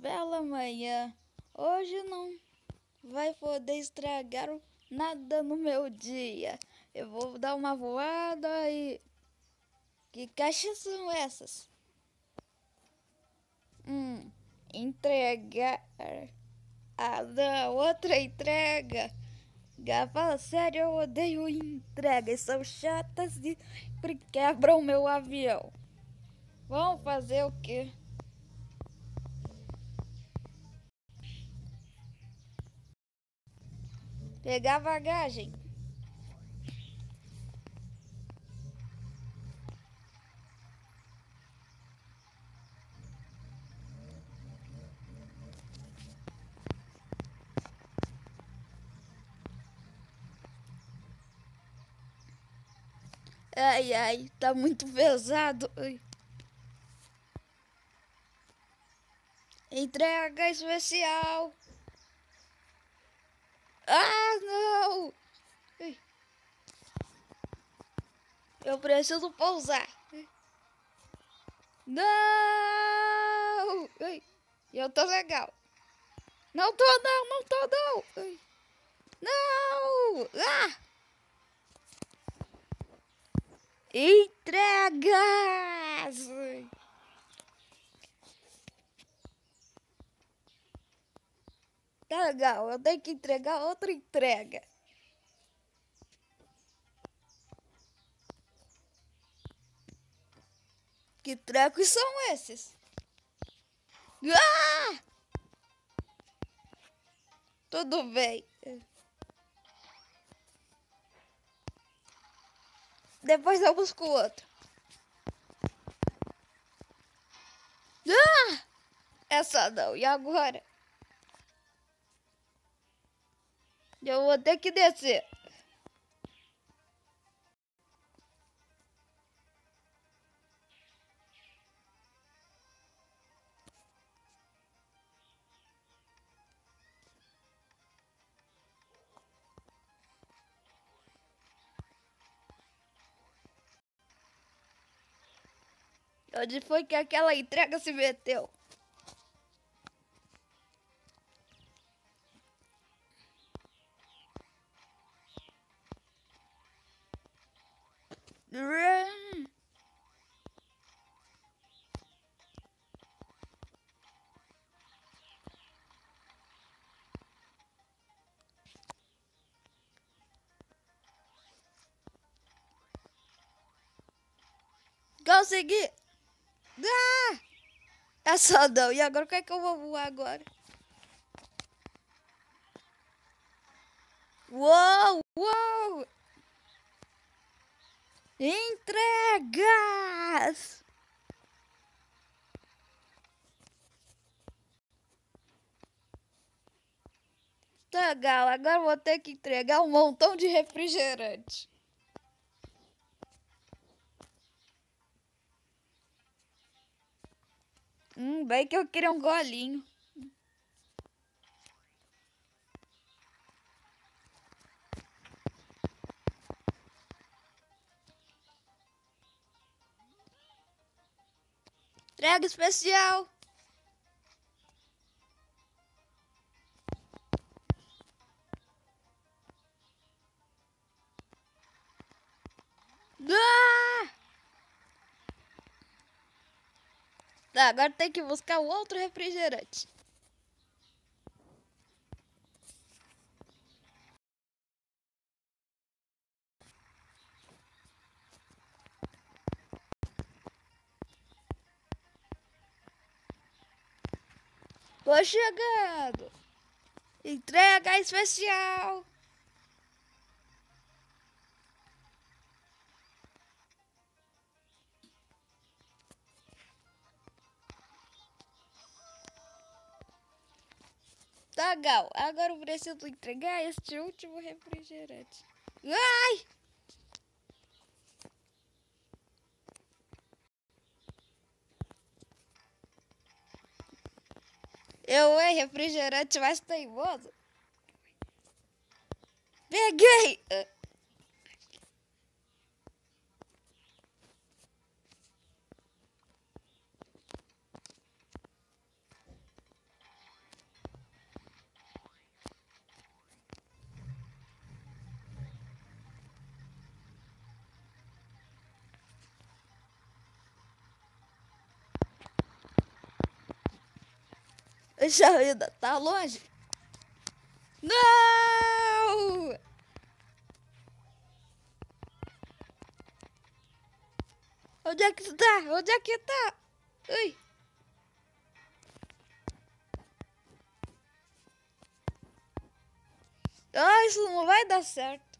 bela manhã. Hoje não vai poder estragar nada no meu dia. Eu vou dar uma voada e. Que caixas são essas? Hum, entregar. Ah, não, outra entrega. Fala sério, eu odeio entregas. São chatas e quebram meu avião. Vamos fazer o quê? Pegar bagagem. Ai, ai, tá muito pesado. Ai. Entrega especial. Ah, não! Eu preciso pousar. Não! Eu tô legal. Não tô não, não tô não. Não! Ah! Entregas! Tá legal, eu tenho que entregar outra entrega. Que trecos são esses? Ah! Tudo bem. Depois eu busco outro. Ah! Essa não. E agora? Eu vou ter que descer. Onde foi que aquela entrega se meteu? Consegui! Ah! É só não. E agora como é que eu vou voar agora? Uou! Uou! Entregas! Legal, agora vou ter que entregar um montão de refrigerante. Hum, bem que eu queria um golinho. Entrega especial. Tá, agora tem que buscar o outro refrigerante. Tô chegando. Entrega especial. Legal. Agora eu preciso entregar este último refrigerante. Ai! Eu é refrigerante mais teimoso. Peguei! Puxa vida, tá longe. Não! Onde é que tu tá? Onde é que tá? Ui. Ah, isso não vai dar certo.